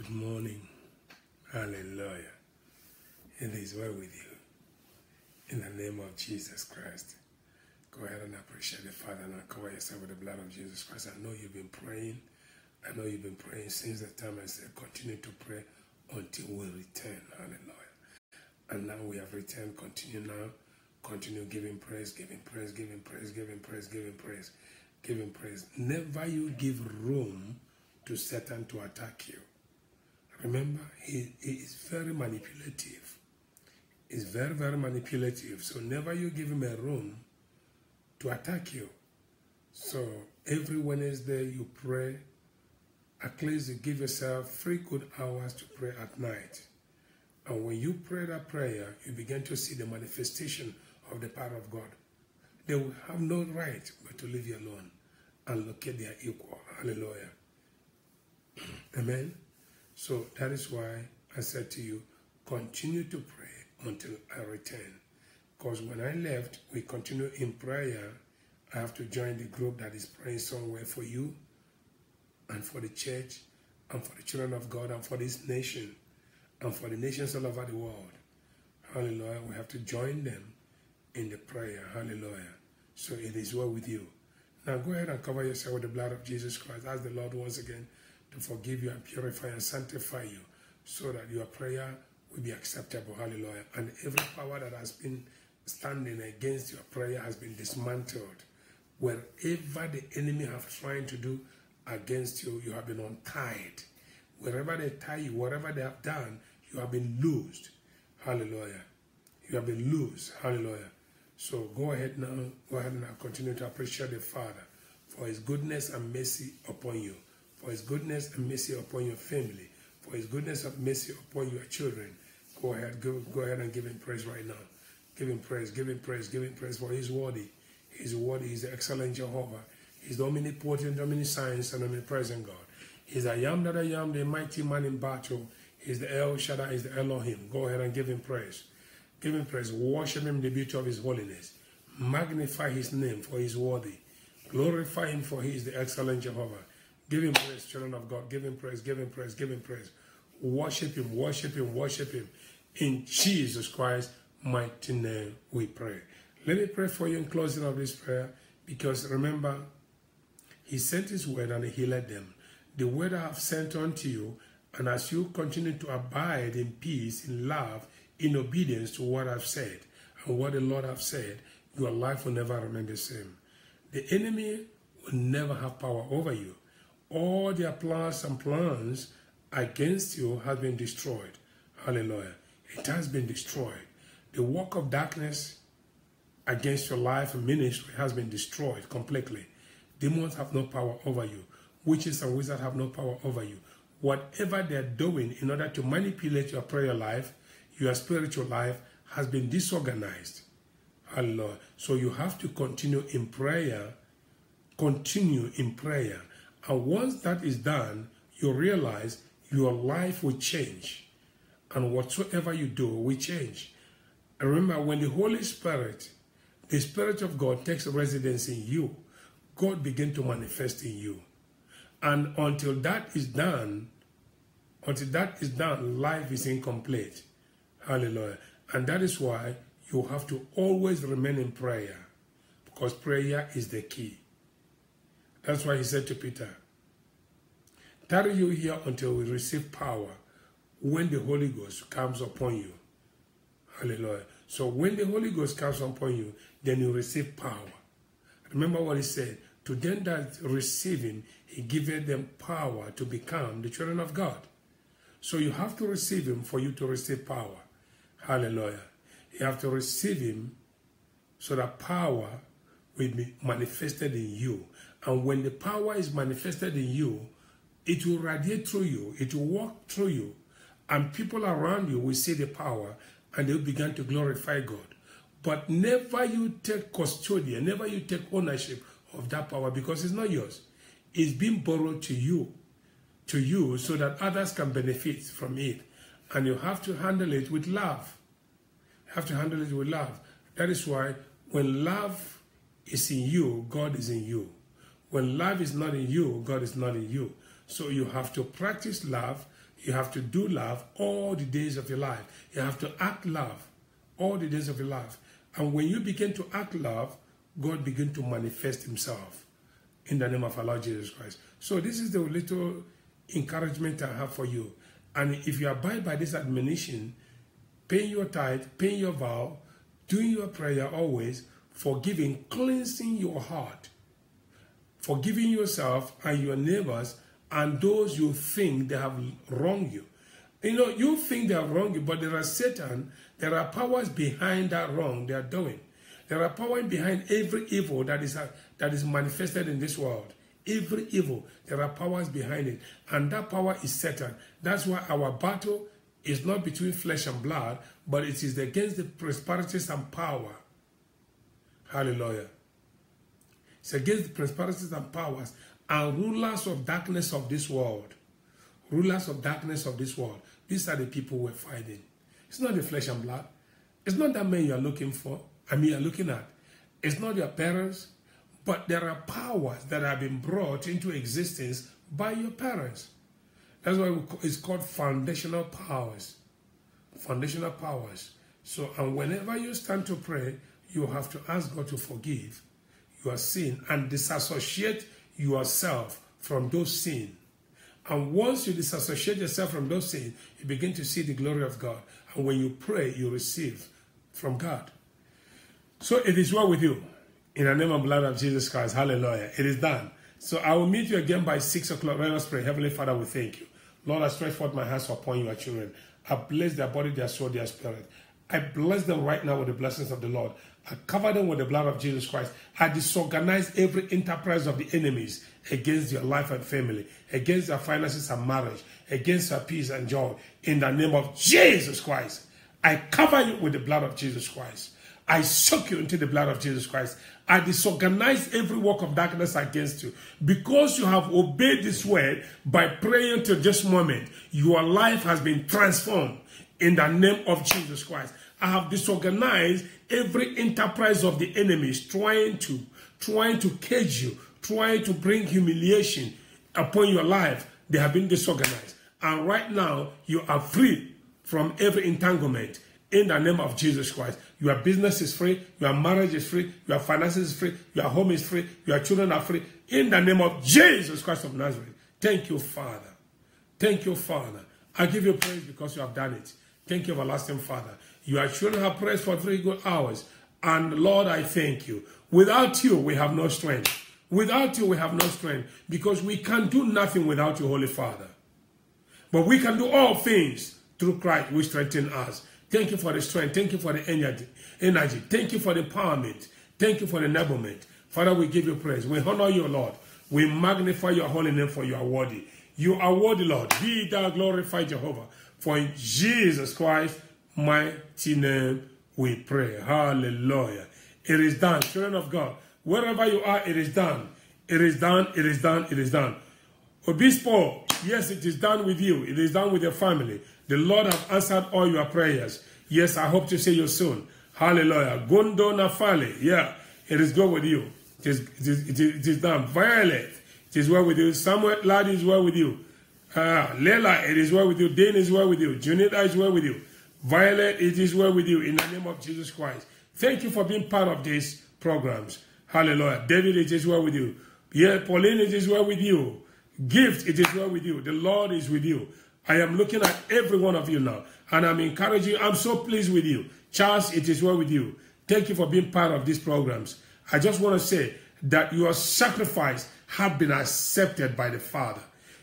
Good morning. Hallelujah. It is well with you. In the name of Jesus Christ. Go ahead and appreciate the Father and cover yourself with the blood of Jesus Christ. I know you've been praying. I know you've been praying since the time I said continue to pray until we return. Hallelujah. And now we have returned. Continue now. Continue giving praise, giving praise, giving praise, giving praise, giving praise, giving praise. Never you give room to Satan to attack you. Remember, he, he is very manipulative. He's very, very manipulative. So never you give him a room to attack you. So every Wednesday you pray, at least you give yourself three good hours to pray at night. And when you pray that prayer, you begin to see the manifestation of the power of God. They will have no right but to leave you alone and locate their equal. Hallelujah. Amen. So that is why I said to you, continue to pray until I return. Because when I left, we continue in prayer. I have to join the group that is praying somewhere for you and for the church and for the children of God and for this nation and for the nations all over the world. Hallelujah. We have to join them in the prayer. Hallelujah. So it is well with you. Now go ahead and cover yourself with the blood of Jesus Christ. Ask the Lord once again to forgive you and purify and sanctify you so that your prayer will be acceptable. Hallelujah. And every power that has been standing against your prayer has been dismantled. Wherever the enemy have trying to do against you, you have been untied. Wherever they tie you, whatever they have done, you have been loosed. Hallelujah. You have been loosed. Hallelujah. So go ahead now, go ahead and continue to appreciate the Father for his goodness and mercy upon you, for his goodness and mercy upon your family, for his goodness and mercy upon your children. Go ahead, go, go ahead and give him praise right now. Give him praise, give him praise, give him praise for his worthy. He's worthy, he's the excellent Jehovah. He's the omnipotent, omniscience, and omnipresent God. He's the I am that I am, the mighty man in battle. He's the El Shaddai, he's the Elohim. Go ahead and give him praise. Give him praise. Worship him the beauty of his holiness. Magnify his name for his worthy. Glorify him for he is the excellent Jehovah. Give him praise, children of God. Give him praise, give him praise, give him praise. Worship him, worship him, worship him. In Jesus Christ's mighty name we pray. Let me pray for you in closing of this prayer because remember, he sent his word and he led them. The word I have sent unto you, and as you continue to abide in peace, in love, in obedience to what I've said and what the Lord have said, your life will never remain the same. The enemy will never have power over you. All their plans and plans against you has been destroyed. Hallelujah. It has been destroyed. The work of darkness against your life and ministry has been destroyed completely. Demons have no power over you. Witches and wizards have no power over you. Whatever they're doing in order to manipulate your prayer life, your spiritual life has been disorganized. Hallelujah. So you have to continue in prayer, continue in prayer. And once that is done, you realize your life will change. And whatsoever you do will change. And remember, when the Holy Spirit, the Spirit of God takes residence in you, God begins to manifest in you. And until that is done, until that is done, life is incomplete. Hallelujah. And that is why you have to always remain in prayer because prayer is the key. That's why he said to Peter, Tarry you here until we receive power when the Holy Ghost comes upon you. Hallelujah. So when the Holy Ghost comes upon you, then you receive power. Remember what he said. To them that receive him, he giveth them power to become the children of God. So you have to receive him for you to receive power. Hallelujah. You have to receive him so that power will be manifested in you. And when the power is manifested in you, it will radiate through you, it will walk through you, and people around you will see the power and they'll begin to glorify God. But never you take custodian, never you take ownership of that power because it's not yours. It's being borrowed to you, to you, so that others can benefit from it. And you have to handle it with love. You have to handle it with love. That is why when love is in you, God is in you. When love is not in you, God is not in you. So you have to practice love. You have to do love all the days of your life. You have to act love all the days of your life. And when you begin to act love, God begin to manifest himself in the name of our Lord Jesus Christ. So this is the little encouragement I have for you. And if you abide by this admonition, paying your tithe, paying your vow, doing your prayer always, forgiving, cleansing your heart, forgiving yourself and your neighbors and those you think they have wronged you. You know, you think they have wronged you, but there are Satan, there are powers behind that wrong they are doing. There are powers behind every evil that is, uh, that is manifested in this world. Every evil, there are powers behind it. And that power is Satan. That's why our battle is not between flesh and blood, but it is against the principalities and power. Hallelujah. It's against the principalities and powers and rulers of darkness of this world. Rulers of darkness of this world. These are the people we're fighting. It's not the flesh and blood. It's not that man you're looking for. I mean, you're looking at. It's not your parents. But there are powers that have been brought into existence by your parents. That's why it's called foundational powers. Foundational powers. So, and whenever you stand to pray, you have to ask God to forgive your sin and disassociate yourself from those sins. And once you disassociate yourself from those sins, you begin to see the glory of God. And when you pray, you receive from God. So it is well with you. In the name and blood of Jesus Christ. Hallelujah. It is done. So I will meet you again by 6 o'clock. Let us pray. Heavenly Father, we thank you. Lord, I stretch forth my hands upon your children. I bless their body, their soul, their spirit. I bless them right now with the blessings of the Lord. I cover them with the blood of Jesus Christ. I disorganize every enterprise of the enemies against your life and family, against your finances and marriage, against your peace and joy. In the name of Jesus Christ, I cover you with the blood of Jesus Christ. I soak you into the blood of Jesus Christ. I disorganize every work of darkness against you. Because you have obeyed this word by praying to this moment, your life has been transformed in the name of Jesus Christ. I have disorganized every enterprise of the enemies trying to, trying to cage you, trying to bring humiliation upon your life. They have been disorganized. And right now, you are free from every entanglement in the name of Jesus Christ. Your business is free, your marriage is free, your finances is free, your home is free, your children are free. In the name of Jesus Christ of Nazareth. Thank you, Father. Thank you, Father. I give you praise because you have done it. Thank you, everlasting Father. Your children have prayed for three good hours. And Lord, I thank you. Without you, we have no strength. Without you, we have no strength because we can do nothing without you, Holy Father. But we can do all things through Christ, which strengthen us. Thank you for the strength. Thank you for the energy. energy. Thank you for the empowerment. Thank you for the enablement. Father, we give you praise. We honor you, Lord. We magnify your holy name for you are worthy. You are worthy, Lord. Be thou glorified, Jehovah. For in Jesus Christ, mighty name, we pray. Hallelujah. It is done. Children of God, wherever you are, it is done. It is done. It is done. It is done. Obispo, yes, it is done with you. It is done with your family. The Lord has answered all your prayers. Yes, I hope to see you soon. Hallelujah. Gondo Nafale. Yeah, it is good with you. It is, it is, it is, it is done. Violet, it is well with you. Samuel Lad is well with you. Uh, Lela, it is well with you. Dane is well with you. Junita is well with you. Violet, it is well with you in the name of Jesus Christ. Thank you for being part of these programs. Hallelujah. David, it is well with you. Yeah, Pauline, it is well with you. Gift, it is well with you. The Lord is with you. I am looking at every one of you now, and I'm encouraging you. I'm so pleased with you. Charles, it is well with you. Thank you for being part of these programs. I just want to say that your sacrifice has been accepted by the Father.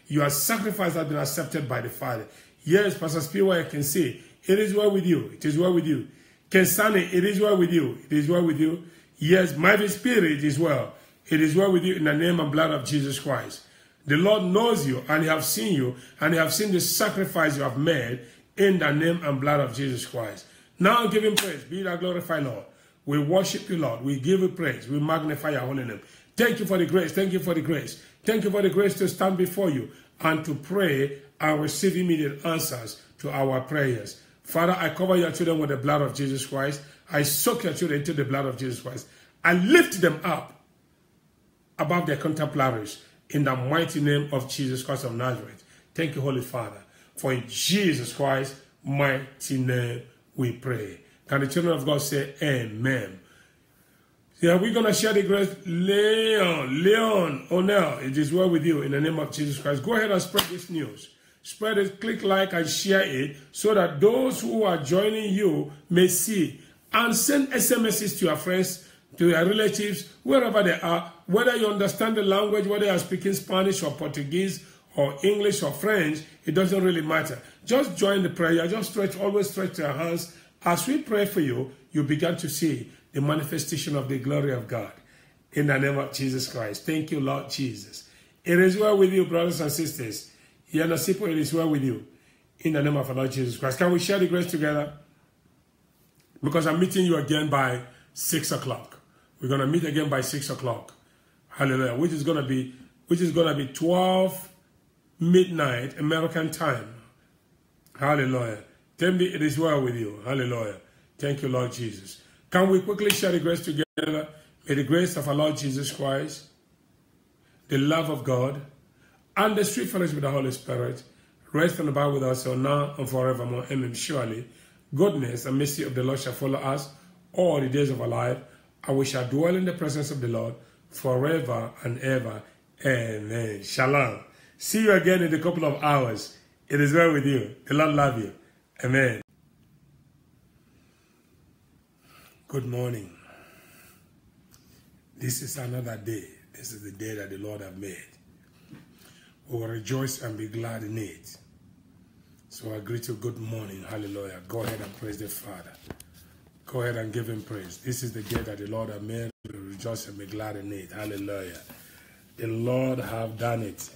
Your sacrifice has been accepted by the Father. Yes, Pastor Spiwa, I can say, it is well with you. It is well with you. Can Kensani, it is well with you. It is well with you. Yes, my spirit it is well. It is well with you in the name and blood of Jesus Christ. The Lord knows you and he have seen you and he have seen the sacrifice you have made in the name and blood of Jesus Christ. Now give him praise. Be thou glorified, Lord. We worship you, Lord. We give you praise. We magnify your holy name. Thank you for the grace. Thank you for the grace. Thank you for the grace to stand before you and to pray and receive immediate answers to our prayers. Father, I cover your children with the blood of Jesus Christ. I soak your children into the blood of Jesus Christ. I lift them up above their contemporaries in the mighty name of Jesus Christ of Nazareth. Thank you, Holy Father. For in Jesus Christ, mighty name, we pray. Can the children of God say amen? Yeah, we're going to share the grace. Leon, Leon, O'Neill, it is well with you in the name of Jesus Christ. Go ahead and spread this news. Spread it, click like and share it so that those who are joining you may see. And send SMSs to your friends, to your relatives, wherever they are. Whether you understand the language, whether you are speaking Spanish or Portuguese or English or French, it doesn't really matter. Just join the prayer. Just stretch, always stretch your hands. As we pray for you, you begin to see the manifestation of the glory of God. In the name of Jesus Christ. Thank you, Lord Jesus. It is well with you, brothers and sisters. Yanasipo, it is well with you. In the name of our Lord Jesus Christ. Can we share the grace together? Because I'm meeting you again by 6 o'clock. We're going to meet again by 6 o'clock. Hallelujah. Which is going to be which is going to be 12 midnight American time. Hallelujah. Tell me it is well with you. Hallelujah. Thank you, Lord Jesus. Can we quickly share the grace together? May the grace of our Lord Jesus Christ, the love of God, and the sweet fellowship with the Holy Spirit rest and abide with us so now and forevermore. Amen. Surely, goodness and mercy of the Lord shall follow us all the days of our life, and we shall dwell in the presence of the Lord forever and ever. Amen. Shalom. See you again in a couple of hours. It is well with you. The Lord love you. Amen. Good morning. This is another day. This is the day that the Lord have made. We will rejoice and be glad in it. So I greet you good morning. Hallelujah. Go ahead and praise the Father. Go ahead and give him praise. This is the day that the Lord have made. We will rejoice and be glad in it. Hallelujah. The Lord have done it.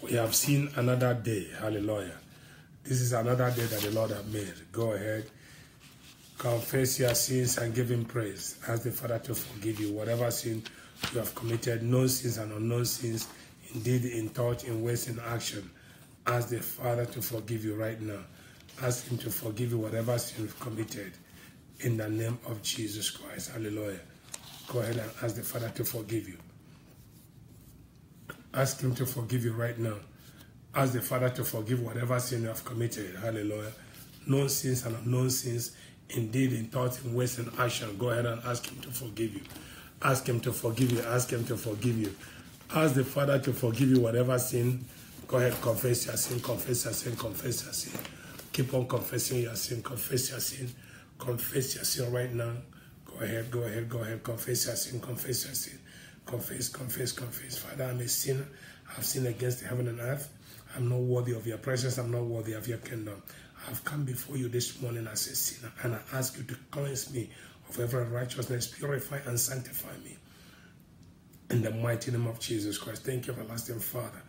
We have seen another day. Hallelujah. This is another day that the Lord have made. Go ahead confess your sins and give him praise. Ask the Father to forgive you whatever sin you have committed, known sins and unknown sins, indeed in thought, in words, in action. Ask the Father to forgive you right now. Ask him to forgive you whatever sin you've committed in the name of Jesus Christ. Hallelujah. Go ahead and ask the Father to forgive you. Ask him to forgive you right now. Ask the Father to forgive whatever sin you have committed. Hallelujah. Known sins and unknown sins indeed in thought, in words, and action, go ahead and ask Him to forgive you. Ask Him to forgive you. Ask Him to forgive you. Ask the Father to forgive you whatever sin. Go ahead, confess your sin, confess your sin, confess your sin. Keep on confessing your sin, confess your sin, confess your sin right now. Go ahead, go ahead, go ahead, confess your sin, confess your sin. Confess, confess, confess. Father, I'm a sinner. I've sinned against heaven and earth. I'm not worthy of your presence. I'm not worthy of your kingdom. I've come before you this morning as a sinner, and I ask you to cleanse me of every righteousness, purify and sanctify me. In the mighty name of Jesus Christ. Thank you, everlasting Father.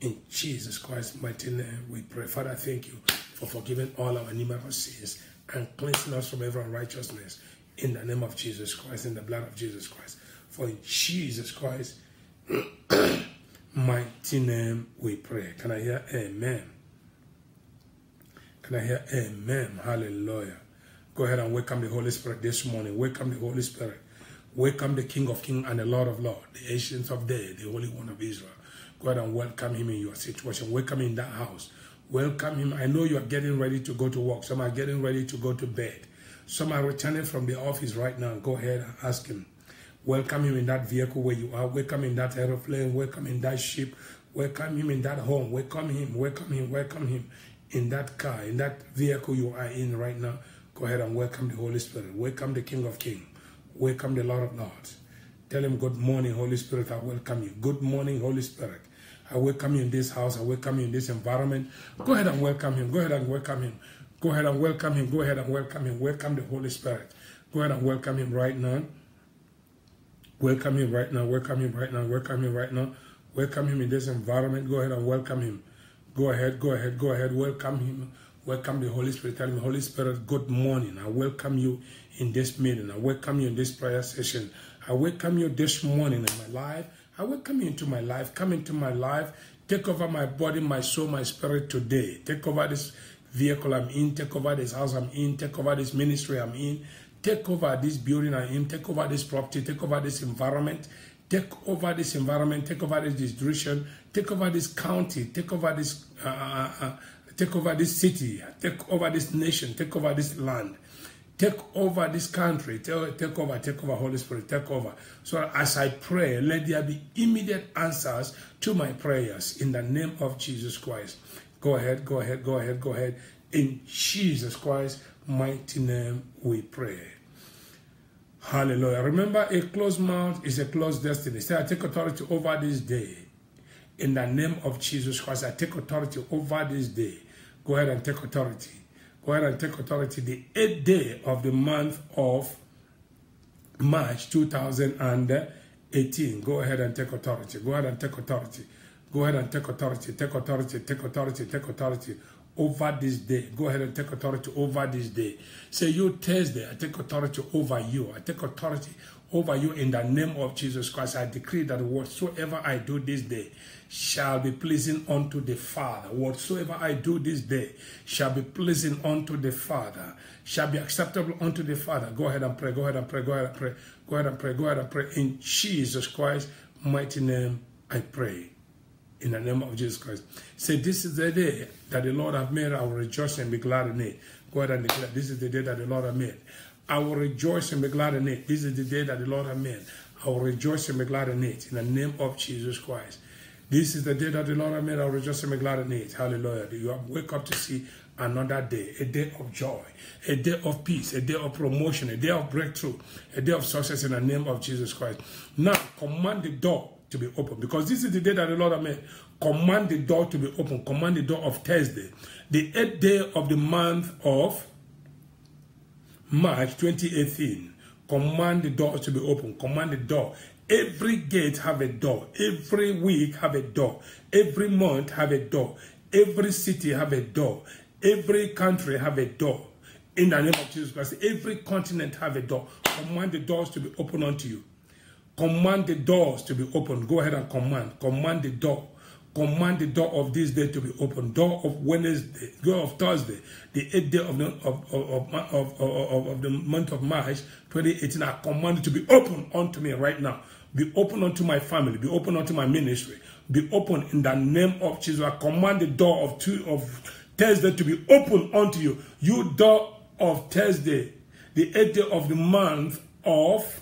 In Jesus Christ's mighty name, we pray. Father, thank you for forgiving all our numerous sins and cleansing us from every unrighteousness. In the name of Jesus Christ, in the blood of Jesus Christ. For in Jesus Christ, mighty name, we pray. Can I hear amen? I hear amen? Hallelujah. Go ahead and welcome the Holy Spirit this morning. Welcome the Holy Spirit. Welcome the King of Kings and the Lord of Lords, the Ancient of Days, the Holy One of Israel. Go ahead and welcome him in your situation. Welcome him in that house. Welcome him. I know you are getting ready to go to work. Some are getting ready to go to bed. Some are returning from the office right now. Go ahead and ask him. Welcome him in that vehicle where you are. Welcome in that aeroplane. Welcome in that ship. Welcome him in that home. Welcome him. Welcome him. Welcome him in that car, in that vehicle you are in right now, go ahead and welcome the Holy Spirit. Welcome the King of Kings. Welcome the Lord of Lords. Tell him, Good morning, Holy Spirit. I welcome you. Good morning, Holy Spirit. I welcome you in this house. I welcome you in this environment. Go ahead and welcome him. Go ahead and welcome him. Go ahead and welcome him. Go ahead and welcome him. Welcome the Holy Spirit. Go ahead and welcome him right now. Welcome him right now. Welcome him right now. Welcome him right now. Welcome him in this environment. Go ahead and welcome him. Go ahead, go ahead, go ahead. Welcome him. Welcome the Holy Spirit. Tell him, Holy Spirit, good morning. I welcome you in this meeting. I welcome you in this prayer session. I welcome you this morning in my life. I welcome you into my life. Come into my life. Take over my body, my soul, my spirit today. Take over this vehicle I'm in. Take over this house I'm in. Take over this ministry I'm in. Take over this building I'm in. Take over this property. Take over this environment. Take over this environment, take over this distribution, take over this county, take over this, uh, uh, uh, take over this city, take over this nation, take over this land, take over this country, take, take over, take over, Holy Spirit, take over. So as I pray, let there be immediate answers to my prayers in the name of Jesus Christ. Go ahead, go ahead, go ahead, go ahead. In Jesus Christ's mighty name we pray. Hallelujah. Remember, a closed mouth is a closed destiny. Say, I take authority over this day. In the name of Jesus Christ, I take authority over this day. Go ahead and take authority. Go ahead and take authority. The eighth day of the month of March 2018. Go ahead and take authority. Go ahead and take authority. Go ahead and take authority. Take authority. Take authority. Take authority over this day. Go ahead and take authority over this day. Say, you Thursday, I take authority over you. I take authority over you in the name of Jesus Christ. I decree that whatsoever I do this day shall be pleasing unto the Father. Whatsoever I do this day shall be pleasing unto the Father, shall be acceptable unto the Father. Go ahead and pray. Go ahead and pray. Go ahead and pray. Go ahead and pray. Go ahead and pray. In Jesus Christ's mighty name, I pray in the name of Jesus Christ. Say, this is the day that the Lord have made. I will rejoice and be glad in it. Go ahead and declare, this is the day that the Lord have made. I will rejoice and be glad in it. This is the day that the Lord have made. I will rejoice and be glad in it. In the name of Jesus Christ. This is the day that the Lord has made. I will rejoice and be glad in it. Hallelujah. You have wake up to see another day, a day of joy, a day of peace, a day of promotion, a day of breakthrough, a day of success in the name of Jesus Christ. Now, command the door to be open because this is the day that the Lord has made. Command the door to be open. Command the door of Thursday, the eighth day of the month of March 2018. Command the door to be open. Command the door. Every gate have a door. Every week have a door. Every month have a door. Every city have a door. Every country have a door. In the name of Jesus Christ, every continent have a door. Command the doors to be open unto you. Command the doors to be open. Go ahead and command. Command the door. Command the door of this day to be open. Door of Wednesday, door of Thursday, the eighth day of the, of, of, of, of, the month of March 2018. I command it to be open unto me right now. Be open unto my family. Be open unto my ministry. Be open in the name of Jesus. I command the door of two of Thursday to be open unto you. You door of Thursday, the eighth day of the month of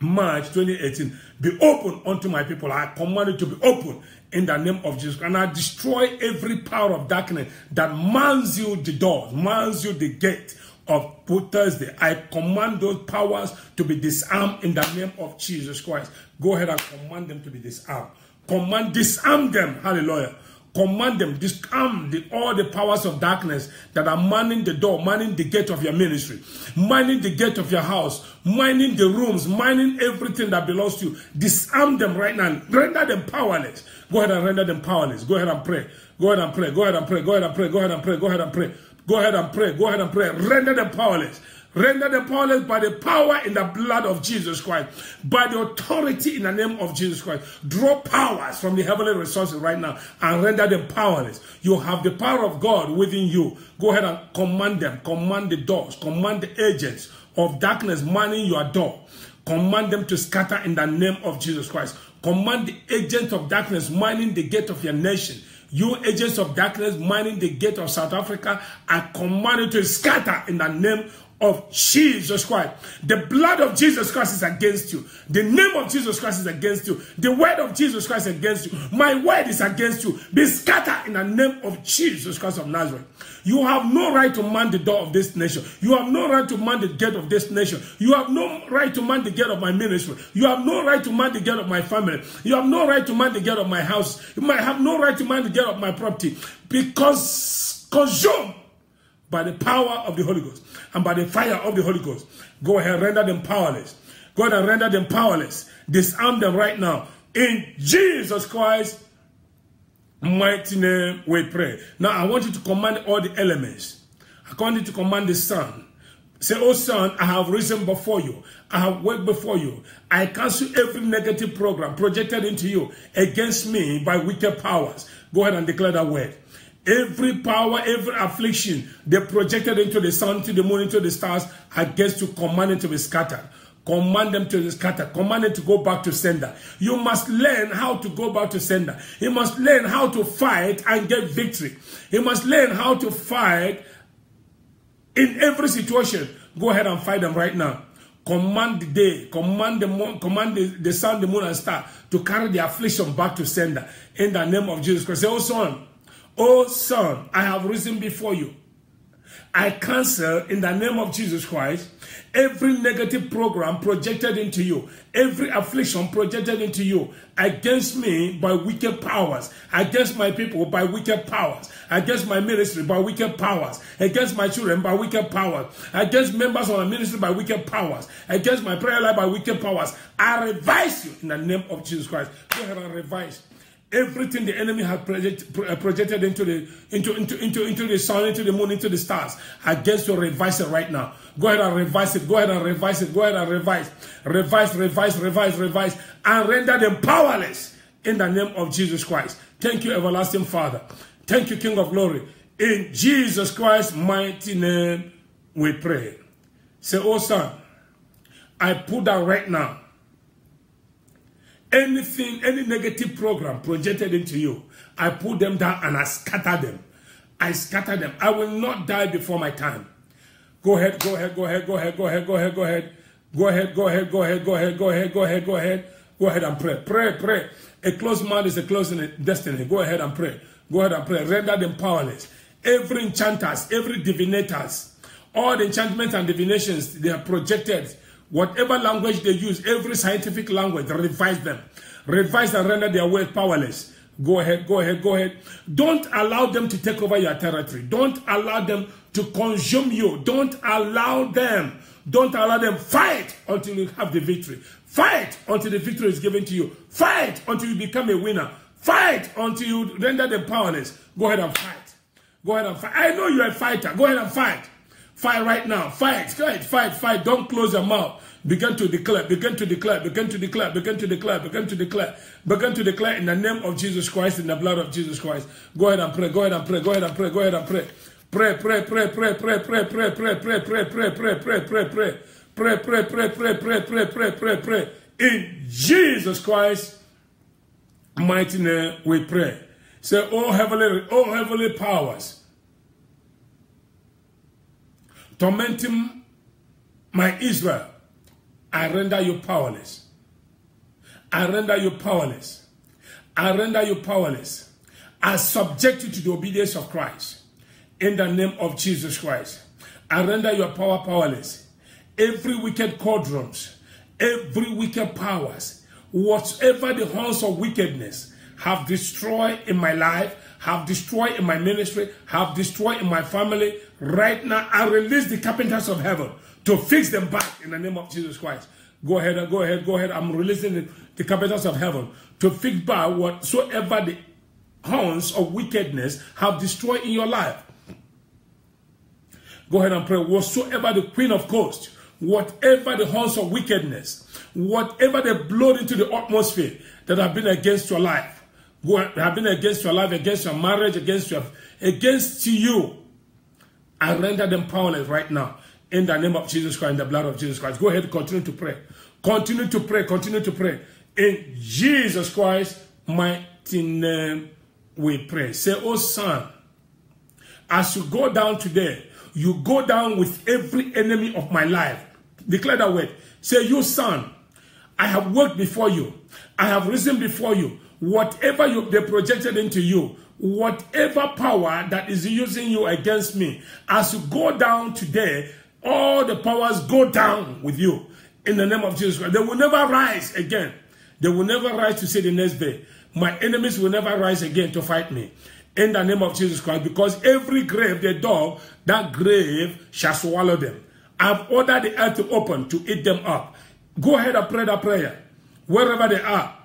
March 2018, be open unto my people. I command it to be open in the name of Jesus. And I destroy every power of darkness that mans you the door, mans you the gate of Thursday. I command those powers to be disarmed in the name of Jesus Christ. Go ahead and command them to be disarmed. Command, disarm them. Hallelujah command them, disarm the, all the powers of darkness that are manning the door, manning the gate of your ministry, mining the gate of your house, mining the rooms, mining everything that belongs to you. Disarm them right now. Render them powerless. Go ahead and render them powerless. Go ahead and pray. Go ahead and pray. Go ahead and pray. Go ahead and pray. Go ahead and pray. Go ahead and pray. Go ahead and pray. Go ahead and pray. Render them powerless. Render them powerless by the power in the blood of Jesus Christ, by the authority in the name of Jesus Christ. Draw powers from the heavenly resources right now and render them powerless. You have the power of God within you. Go ahead and command them, command the doors, command the agents of darkness manning your door. Command them to scatter in the name of Jesus Christ. Command the agents of darkness mining the gate of your nation. You agents of darkness mining the gate of South Africa, I command you to scatter in the name of Jesus Christ. The blood of Jesus Christ is against you. The name of Jesus Christ is against you. The word of Jesus Christ is against you. My word is against you. Be scattered in the name of Jesus Christ of Nazareth. You have no right to man the door of this nation. You have no right to man the gate of this nation. You have no right to man the gate of my ministry. You have no right to man the gate of my family. You have no right to man the gate of my house. You might have no right to man the gate of my property because consumed by the power of the Holy Ghost and by the fire of the Holy Ghost. Go ahead, render them powerless. Go ahead and render them powerless. Disarm them right now. In Jesus Christ, mighty name, we pray. Now, I want you to command all the elements. I want you to command the sun. Say, oh sun, I have risen before you. I have worked before you. I cancel every negative program projected into you against me by wicked powers. Go ahead and declare that word. Every power, every affliction they projected into the sun, to the moon, into the stars against to command it to be scattered. Command them to scatter. Command them to go back to sender. You must learn how to go back to sender. You must learn how to fight and get victory. You must learn how to fight in every situation. Go ahead and fight them right now. Command the day, command the moon, command the, the sun, the moon, and star to carry the affliction back to sender in the name of Jesus Christ. Say, oh sun, oh sun, I have risen before you. I cancel in the name of Jesus Christ every negative program projected into you, every affliction projected into you against me by wicked powers, against my people by wicked powers, against my ministry by wicked powers, against my children by wicked powers, against members of my ministry by wicked powers, against my prayer life by wicked powers. I revise you in the name of Jesus Christ. Go ahead and revise Everything the enemy had project, uh, projected into the into, into into into the sun, into the moon, into the stars, against you revise it right now. Go ahead and revise it. Go ahead and revise it. Go ahead and revise, revise, revise, revise, revise, and render them powerless in the name of Jesus Christ. Thank you, everlasting Father. Thank you, King of Glory. In Jesus Christ's mighty name, we pray. Say, oh sun, I put that right now anything, any negative program projected into you, I put them down and I scatter them. I scatter them. I will not die before my time. Go ahead, go ahead, go ahead, go ahead, go ahead, go ahead, go ahead. Go ahead, go ahead, go ahead, go ahead, go ahead, go ahead, go ahead. Go ahead and pray. Pray, pray. A closed mind is a closed destiny. Go ahead and pray. Go ahead and pray. Render them powerless. Every enchanters, every divinators, all the enchantments and divinations they are projected Whatever language they use, every scientific language, revise them. Revise and render their words powerless. Go ahead, go ahead, go ahead. Don't allow them to take over your territory. Don't allow them to consume you. Don't allow them. Don't allow them. Fight until you have the victory. Fight until the victory is given to you. Fight until you become a winner. Fight until you render them powerless. Go ahead and fight. Go ahead and fight. I know you're a fighter. Go ahead and fight. Fight right now. Fight. Fight. Fight. Fight. Don't close your mouth. Begin to declare. Begin to declare. Begin to declare. Begin to declare. Begin to declare. Begin to declare in the name of Jesus Christ, in the blood of Jesus Christ. Go ahead and pray. Go ahead and pray. Go ahead and pray. Go ahead and pray. Pray, pray, pray, pray, pray, pray, pray, pray, pray, pray, pray, pray, pray, pray, pray. Pray, pray, pray, pray, pray, pray, pray, pray, pray. In Jesus Christ mighty name we pray. Say, oh heavenly, oh heavenly powers tormenting my Israel, I render you powerless. I render you powerless. I render you powerless. I subject you to the obedience of Christ. In the name of Jesus Christ. I render your power powerless. Every wicked cauldrons, every wicked powers, whatever the horns of wickedness have destroyed in my life, have destroyed in my ministry, have destroyed in my family, right now I release the carpenters of heaven to fix them back in the name of Jesus Christ. Go ahead, go ahead, go ahead. I'm releasing the, the carpenters of heaven to fix back whatsoever the horns of wickedness have destroyed in your life. Go ahead and pray. Whatsoever the queen of coast, whatever the horns of wickedness, whatever they blowed into the atmosphere that have been against your life, have been against your life, against your marriage, against your against you. I render them powerless right now. In the name of Jesus Christ, in the blood of Jesus Christ. Go ahead, continue to pray. Continue to pray, continue to pray. In Jesus Christ, mighty name, we pray. Say, oh sun, as you go down today, you go down with every enemy of my life. Declare that word. Say, you sun, I have worked before you. I have risen before you whatever you, they projected into you, whatever power that is using you against me, as you go down today, all the powers go down with you in the name of Jesus Christ. They will never rise again. They will never rise to say the next day. My enemies will never rise again to fight me in the name of Jesus Christ because every grave they dug, that grave shall swallow them. I've ordered the earth to open to eat them up. Go ahead and pray that prayer wherever they are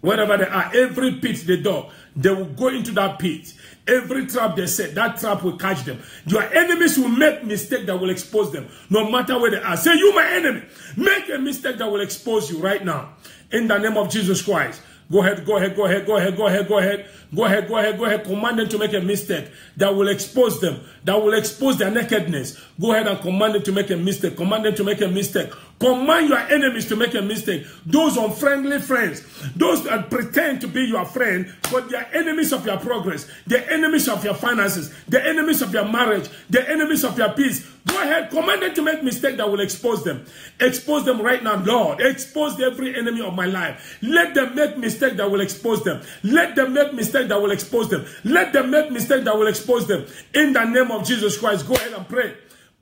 wherever they are, every pit they dug, they will go into that pit. Every trap they set, that trap will catch them. Your enemies will make mistake that will expose them, no matter where they are. Say, you my enemy, make a mistake that will expose you right now. In the name of Jesus Christ. Go ahead, go ahead, go ahead, go ahead, go ahead, go ahead, go ahead, go ahead, go ahead. Command them to make a mistake that will expose them, that will expose their nakedness. Go ahead and command them to make a mistake. Command them to make a mistake. Command your enemies to make a mistake. Those unfriendly friends, those that pretend to be your friend, but they are enemies of your progress, the enemies of your finances, the enemies of your marriage, the enemies of your peace. Go ahead, command them to make mistake that will expose them. Expose them right now, Lord. Expose every enemy of my life. Let them make mistake that will expose them. Let them make mistake that will expose them. Let them make mistake that will expose them. In the name of Jesus Christ, go ahead and pray.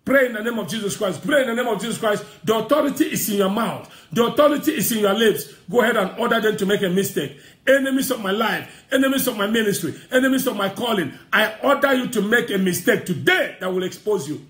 Pray in the name of Jesus Christ. Pray in the name of Jesus Christ. The authority is in your mouth. The authority is in your lips. Go ahead and order them to make a mistake. Enemies of my life, enemies of my ministry, enemies of my calling. I order you to make a mistake today that will expose you.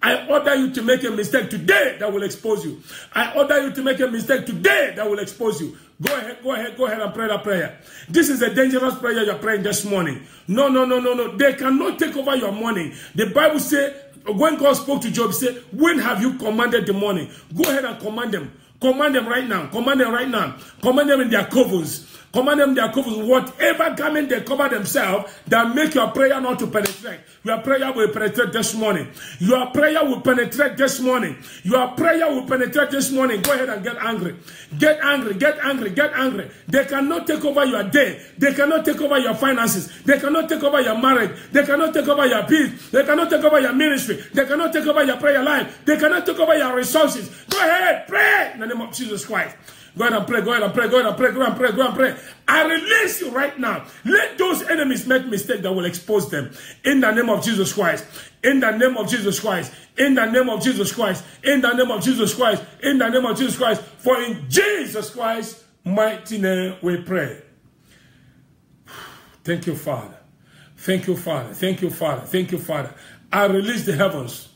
I order you to make a mistake today that will expose you. I order you to make a mistake today that will expose you. Go ahead, go ahead, go ahead and pray that prayer. This is a dangerous prayer you're praying this morning. No, no, no, no, no. They cannot take over your money. The Bible says when God spoke to Job, he said, When have you commanded the morning? Go ahead and command them. Command them right now. Command them right now. Command them in their covers. Command them their covers. Whatever garment they cover themselves that make your prayer not to penetrate. Your prayer will penetrate this morning. Your prayer will penetrate this morning. Your prayer will penetrate this morning. Go ahead and get angry. Get angry. Get angry. Get angry. They cannot take over your day. They cannot take over your finances. They cannot take over your marriage. They cannot take over your peace. They cannot take over your ministry. They cannot take over your prayer life. They cannot take over your resources. Go ahead. Pray in the name of Jesus Christ. Go ahead and pray, go ahead and pray, go ahead and pray, go ahead and pray, go ahead and pray. I release you right now. Let those enemies make mistakes that will expose them. In the name of Jesus Christ. In the name of Jesus Christ. In the name of Jesus Christ. In the name of Jesus Christ. In the name of Jesus Christ. For in Jesus Christ's mighty name we pray. Thank you, Father. Thank you, Father. Thank you, Father. Thank you, Father. I release the heavens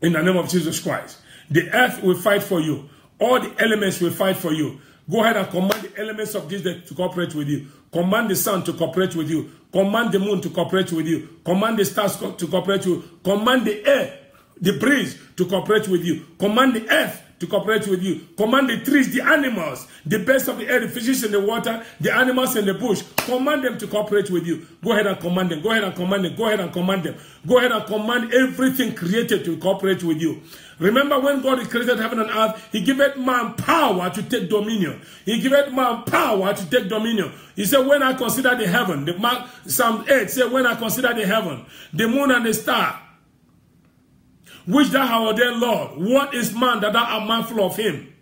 in the name of Jesus Christ. The earth will fight for you. All the elements will fight for you. Go ahead and command the elements of this day to cooperate with you. Command the sun to cooperate with you. Command the moon to cooperate with you. Command the stars to cooperate with you. Command the air, the breeze to cooperate with you. Command the earth to cooperate with you. Command the trees, the animals, the birds of the air, the fishes in the water, the animals in the bush. Command them to cooperate with you. Go ahead and command them. Go ahead and command them. Go ahead and command them. Go ahead and command everything created to cooperate with you. Remember when God created heaven and earth, He gave man power to take dominion. He gave man power to take dominion. He said, when I consider the heaven, the Mark, Psalm 8 said, when I consider the heaven, the moon and the star, which thou hast ordained, Lord, what is man that thou art mindful of him?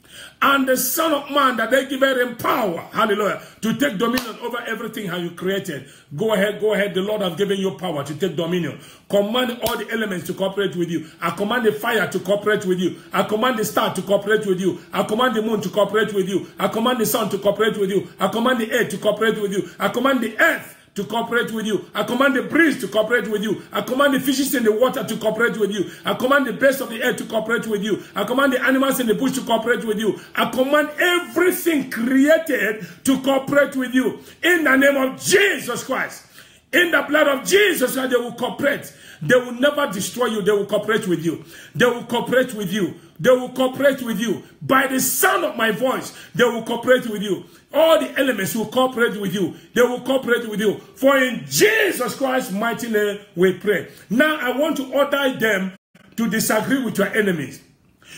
And the Son of Man that they give him power, hallelujah, to take dominion over everything how you created. Go ahead, go ahead. The Lord has given you power to take dominion. Command all the elements to cooperate with you. I command the fire to cooperate with you. I command the star to cooperate with you. I command the moon to cooperate with you. I command the sun to cooperate with you. I command the air to cooperate with you. I command the earth to cooperate with you. I command the breeze to cooperate with you. I command the fishes in the water to cooperate with you. I command the birds of the air to cooperate with you. I command the animals in the bush to cooperate with you. I command everything created to cooperate with you. In the name of Jesus Christ. In the blood of Jesus, they will cooperate. They will never destroy you. They will cooperate with you. They will cooperate with you. They will cooperate with you. By the sound of my voice, they will cooperate with you. All the elements will cooperate with you. They will cooperate with you. For in Jesus Christ's mighty name we pray. Now I want to order them to disagree with your enemies.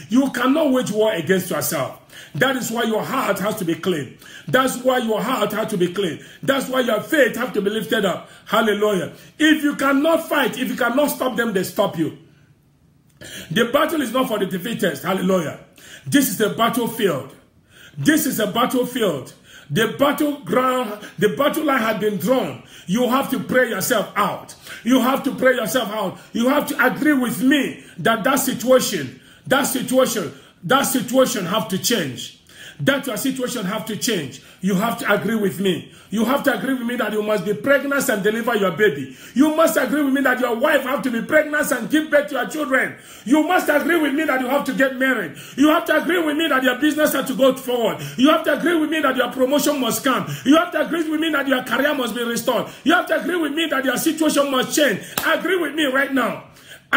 You cannot wage war against yourself. That is why your heart has to be clean. That's why your heart has to be clean. That's why your faith has to be lifted up. Hallelujah. If you cannot fight, if you cannot stop them, they stop you. The battle is not for the defeated. Hallelujah. This is a battlefield. This is a battlefield. The battleground, the battle line has been drawn. You have to pray yourself out. You have to pray yourself out. You have to agree with me that that situation, that situation, that situation have to change that your situation have to change. You have to agree with me. You have to agree with me that you must be pregnant and deliver your baby. You must agree with me that your wife have to be pregnant and give birth to your children. You must agree with me that you have to get married. You have to agree with me that your business has to go forward. You have to agree with me that your promotion must come. You have to agree with me that your career must be restored. You have to agree with me that your situation must change. Agree with me right now.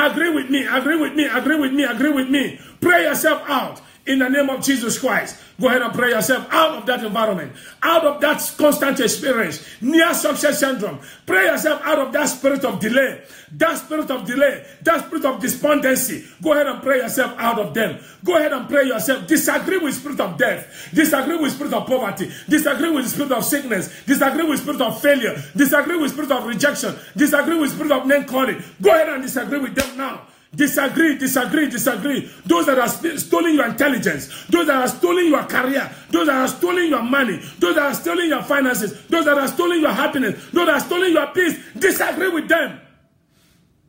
Agree with me. Agree with me. Agree with me. Agree with me. Pray yourself out in the name of Jesus Christ. Go ahead and pray yourself out of that environment, out of that constant experience, near success syndrome. Pray yourself out of that spirit of delay, that spirit of delay, that spirit of despondency. Go ahead and pray yourself out of them. Go ahead and pray yourself. Disagree with spirit of death. Disagree with spirit of poverty. Disagree with spirit of sickness. Disagree with spirit of failure. Disagree with spirit of rejection. Disagree with spirit of name calling. Go ahead and disagree with them now. Disagree, disagree, disagree. Those that are stealing your intelligence, those that are stealing your career, those that are stealing your money, those that are stealing your finances, those that are stealing your happiness, those that are stealing your peace, disagree with them.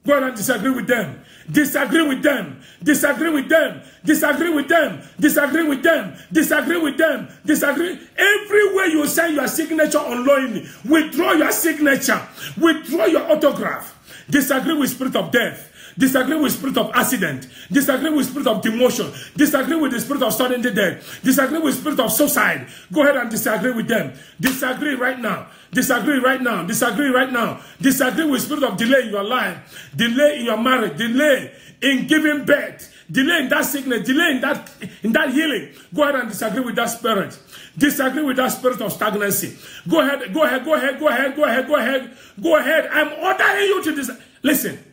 Go and disagree with them. Disagree with them. Disagree with them. Disagree with them. Disagree with them. Disagree with them. Disagree. Everywhere you sign your signature unknowingly, withdraw your signature. Withdraw your autograph. Disagree with spirit of death. Disagree with spirit of accident. Disagree with spirit of demotion. Disagree with the spirit of sudden death. Disagree with spirit of suicide. Go ahead and disagree with them. Disagree right now. Disagree right now. Disagree right now. Disagree with spirit of delay in your life. Delay in your marriage. Delay in giving birth. Delay in that sickness. Delay in that, in that healing. Go ahead and disagree with that spirit. Disagree with that spirit of stagnancy. Go ahead. Go ahead. Go ahead. Go ahead. Go ahead. Go ahead. Go ahead. I'm ordering you to this. Listen.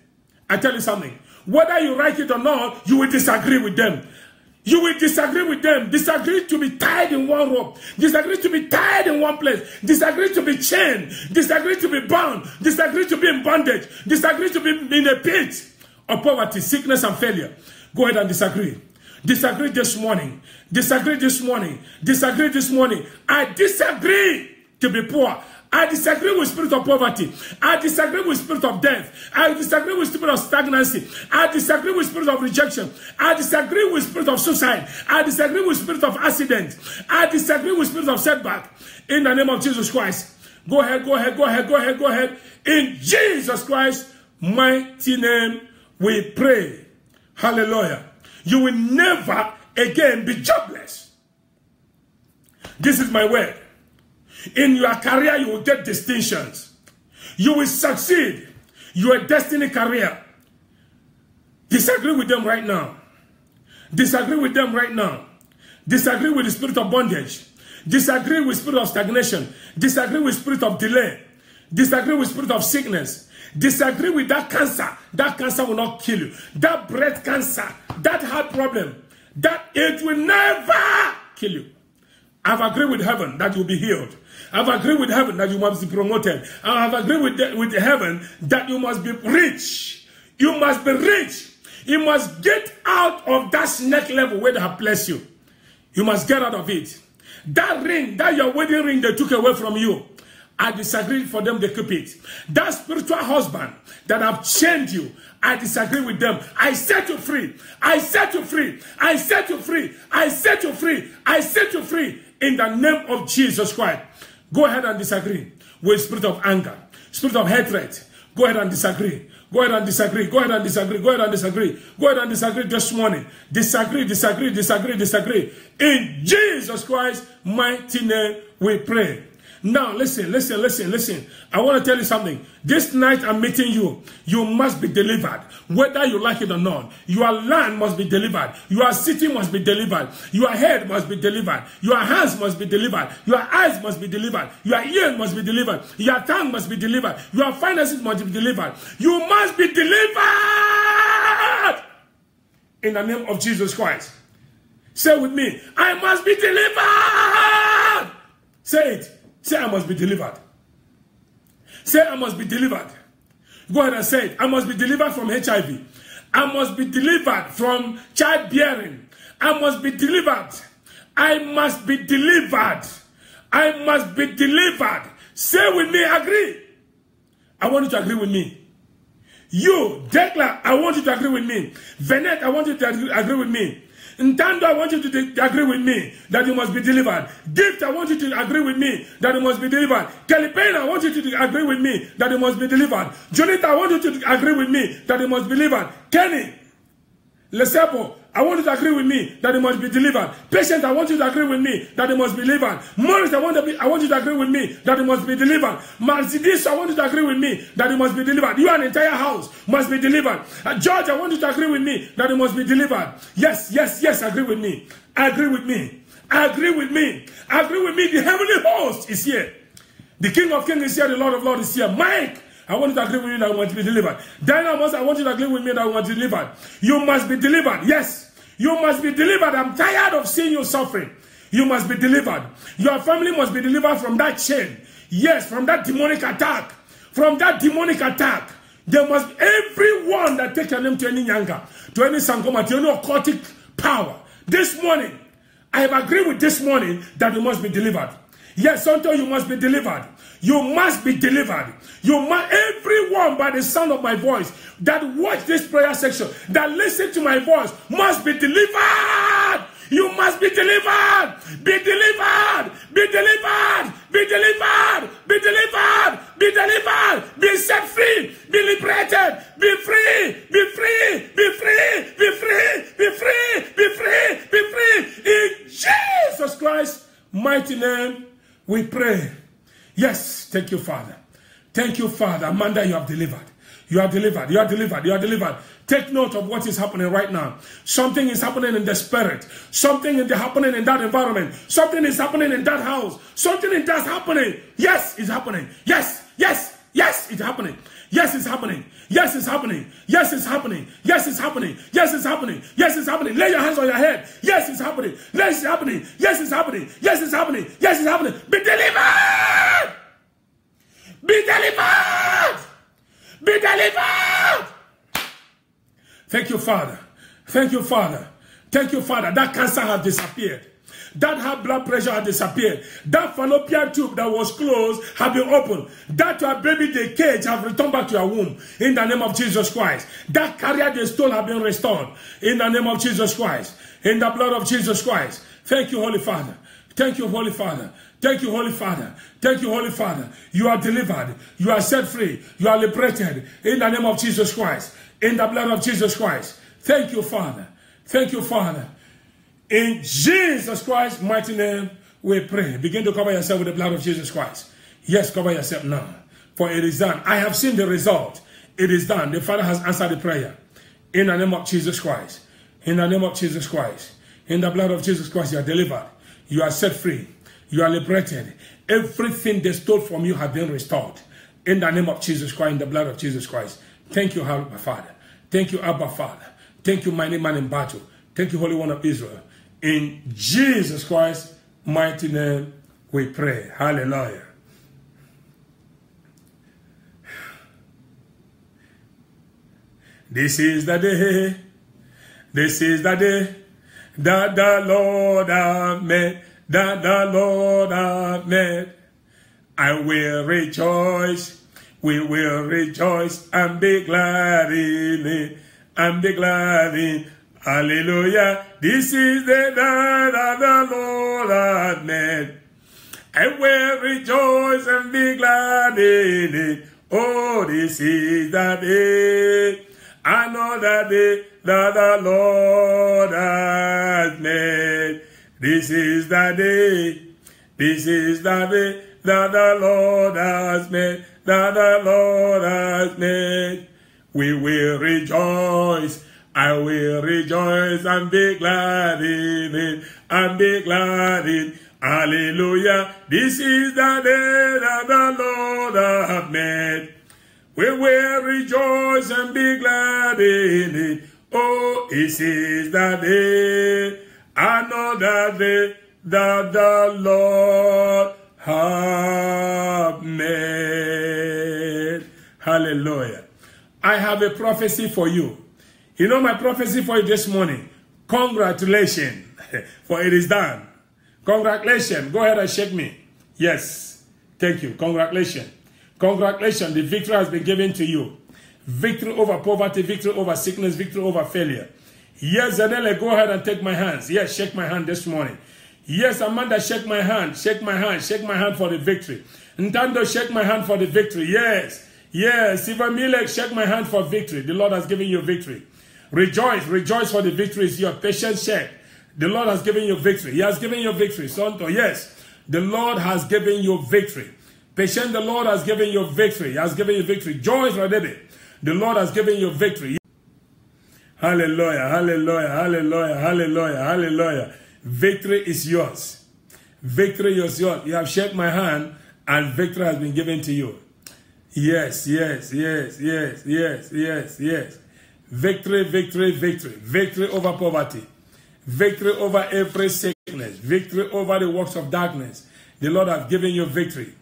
I tell you something. Whether you like it or not, you will disagree with them. You will disagree with them. Disagree to be tied in one rope. Disagree to be tied in one place. Disagree to be chained. Disagree to be bound. Disagree to be in bondage. Disagree to be in a pit of poverty, sickness, and failure. Go ahead and disagree. Disagree this morning. Disagree this morning. Disagree this morning. I disagree to be poor. I disagree with spirit of poverty. I disagree with spirit of death. I disagree with spirit of stagnancy. I disagree with spirit of rejection. I disagree with spirit of suicide. I disagree with spirit of accident. I disagree with spirit of setback. In the name of Jesus Christ. Go ahead, go ahead, go ahead, go ahead, go ahead. In Jesus Christ's mighty name, we pray. Hallelujah. You will never again be jobless. This is my word. In your career, you will get distinctions. You will succeed. Your destiny career. Disagree with them right now. Disagree with them right now. Disagree with the spirit of bondage. Disagree with spirit of stagnation. Disagree with spirit of delay. Disagree with spirit of sickness. Disagree with that cancer. That cancer will not kill you. That breast cancer. That heart problem. That it will never kill you. I've agreed with heaven that you'll be healed. I've agreed with heaven that you must be promoted. I've agreed with, the, with heaven that you must be rich. You must be rich. You must get out of that snake level where they have placed you. You must get out of it. That ring, that your wedding ring they took away from you. I disagree for them, they keep it. That spiritual husband that have chained you, I disagree with them. I set you free. I set you free. I set you free. I set you free. I set you free in the name of Jesus Christ. Go ahead and disagree with spirit of anger, spirit of hatred. Go ahead and disagree. Go ahead and disagree. Go ahead and disagree. Go ahead and disagree. Go ahead and disagree this morning. Disagree, disagree, disagree, disagree. In Jesus Christ's mighty name we pray. Now, listen, listen, listen, listen. I want to tell you something. This night I'm meeting you. You must be delivered. Whether you like it or not. Your land must be delivered. Your city must be delivered. Your head must be delivered. Your hands must be delivered. Your eyes must be delivered. Your ears must be delivered. Your tongue must be delivered. Your finances must be delivered. You must be delivered. In the name of Jesus Christ. Say with me, I must be delivered. Say it. Say, I must be delivered. Say, I must be delivered. Go ahead and say it. I must be delivered from HIV. I must be delivered from childbearing. I must be delivered. I must be delivered. I must be delivered. Say with me, agree. I want you to agree with me. You, Declan, I want you to agree with me. Venet, I want you to agree with me. Ntando, I want you to agree with me that you must be delivered. Gift, I want you to agree with me that you must be delivered. Kelly I want you to agree with me that you must be delivered. Jonathan, I want you to agree with me that you must be delivered. Kenny, Lesepo, I want you to agree with me that it must be delivered. Patient, I want you to agree with me that it must be delivered. Morris, I want, to be, I want you to agree with me that it must be delivered. Mercedes, I want you to agree with me that it must be delivered. You and entire house must be delivered. Uh, George, I want you to agree with me that it must be delivered. Yes, yes, yes, agree with me. I agree with me. I agree with me. Agree with me. The heavenly host is here. The King of Kings is here. The Lord of Lords is here. Mike, I want you to agree with me that want to be delivered. Dynamos, I want you to agree with me that I want to be delivered. You must be delivered. Yes. You must be delivered. I'm tired of seeing you suffering. You must be delivered. Your family must be delivered from that chain. Yes, from that demonic attack. From that demonic attack. There must be everyone that take your name to inyanga, to any sangoma, to any occultic power. This morning, I have agreed with this morning that you must be delivered. Yes, Santo, you must be delivered. You must be delivered. You must, everyone by the sound of my voice that watch this prayer section, that listen to my voice, must be delivered. You must be delivered. Be delivered. Be delivered. Be delivered. Be delivered. Be delivered. Be set free. Be liberated. Be free. Be free. Be free. Be free. Be free. Be free. Be free. In Jesus Christ's mighty name, we pray. Yes, thank you, Father. Thank you, Father. Amanda, you have delivered. You are delivered. You are delivered. You are delivered. Take note of what is happening right now. Something is happening in the spirit. Something is happening in that environment. Something is happening in that house. Something is that's happening. Yes, it's happening. Yes, yes, yes, it's happening. Yes, it's happening. Yes, it's happening. Yes, it's happening. Yes, it's happening. Yes, it's happening. Yes, it's happening. Lay your hands on your head. Yes, it's happening. Yes, it's happening. Yes, it's happening. Yes, it's happening. Yes, it's happening. Be delivered. Be delivered. Be delivered. Thank you, Father. Thank you, Father. Thank you, Father. That cancer has disappeared. That high blood pressure has disappeared. That fallopian tube that was closed has been opened. That your baby the cage have returned back to your womb in the name of Jesus Christ. That carrier the stone have been restored in the name of Jesus Christ. In the blood of Jesus Christ. Thank you, Holy Father. Thank you, Holy Father. Thank you, Holy Father. Thank you, Holy Father. You are delivered. You are set free. You are liberated in the name of Jesus Christ. In the blood of Jesus Christ. Thank you, Father. Thank you, Father. In Jesus Christ's mighty name, we pray. Begin to cover yourself with the blood of Jesus Christ. Yes, cover yourself now. For it is done. I have seen the result. It is done. The Father has answered the prayer. In the name of Jesus Christ. In the name of Jesus Christ. In the blood of Jesus Christ, you are delivered. You are set free. You are liberated. Everything they stole from you has been restored. In the name of Jesus Christ, in the blood of Jesus Christ. Thank you, Abba Father. Thank you, Abba Father. Thank you, mighty man in battle. Thank you, Holy One of Israel. In Jesus Christ's mighty name, we pray. Hallelujah. This is the day. This is the day that the Lord hath made. That the Lord hath made. I will rejoice. We will rejoice and be glad in it. And be glad in Hallelujah. This is the day that the Lord hath made. I will rejoice and be glad in it. Oh, this is the day. Another day that the Lord has made. This is the day. This is the day that the Lord has made. That the Lord has made. We will rejoice I will rejoice and be glad in it, and be glad in it. Hallelujah. This is the day that the Lord hath made. We will rejoice and be glad in it. Oh, this is the day, another day that the Lord hath made. Hallelujah. I have a prophecy for you. You know my prophecy for you this morning. Congratulations, for it is done. Congratulations. Go ahead and shake me. Yes. Thank you. Congratulations. Congratulations. The victory has been given to you. Victory over poverty, victory over sickness, victory over failure. Yes, Zanele, go ahead and take my hands. Yes, shake my hand this morning. Yes, Amanda, shake my hand. Shake my hand. Shake my hand for the victory. Ntando, shake my hand for the victory. Yes. Yes. Milek, shake my hand for victory. The Lord has given you victory. Rejoice, rejoice for the victory is your patient check. The Lord has given you victory. He has given you victory. Santo, yes. The Lord has given you victory. Patient, the Lord has given you victory. He has given you victory. Joy, Radebe. The Lord has given you victory. Hallelujah, hallelujah, hallelujah, hallelujah, hallelujah. Victory is yours. Victory is yours. You have shaken my hand and victory has been given to you. Yes, yes, yes, yes, yes, yes, yes. Victory, victory, victory. Victory over poverty. Victory over every sickness. Victory over the works of darkness. The Lord has given you victory.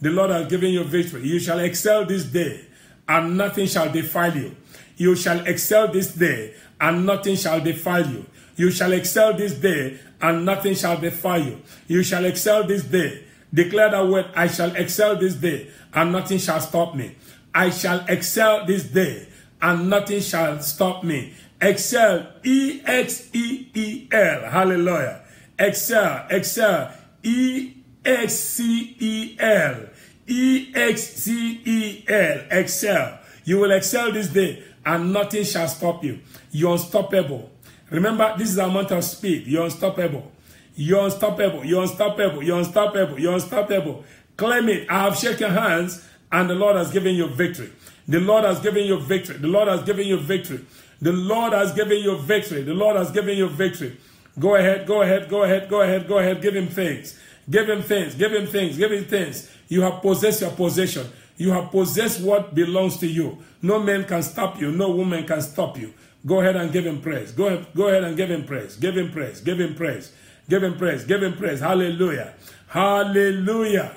The Lord has given you victory. You shall excel this day, and nothing shall defile you. You shall excel this day, and nothing shall defile you. You shall excel this day, and nothing shall defile you. You shall excel this day. Declare that word, I shall excel this day, and nothing shall stop me. I shall excel this day, and nothing shall stop me. Excel, E X E E L. Hallelujah. Excel, excel, E X C E L. E X C E L. Excel. You will excel this day, and nothing shall stop you. You're unstoppable. Remember, this is a amount of speed. You're unstoppable. You're unstoppable. You're unstoppable. You're unstoppable. You're unstoppable. Claim it. I have shaken hands, and the Lord has given you victory. The Lord has given you victory. The Lord has given you victory. The Lord has given you victory. The Lord has given you victory. Go ahead, go ahead, go ahead, go ahead, go ahead. Give him things. Give him things. Give him things. Give him things. You have possessed your possession. You have possessed what belongs to you. No man can stop you. No woman can stop you. Go ahead and give him praise. Go ahead, go ahead and give him praise. Give him praise. Give him praise. Give him praise. Give him praise. Hallelujah. Hallelujah.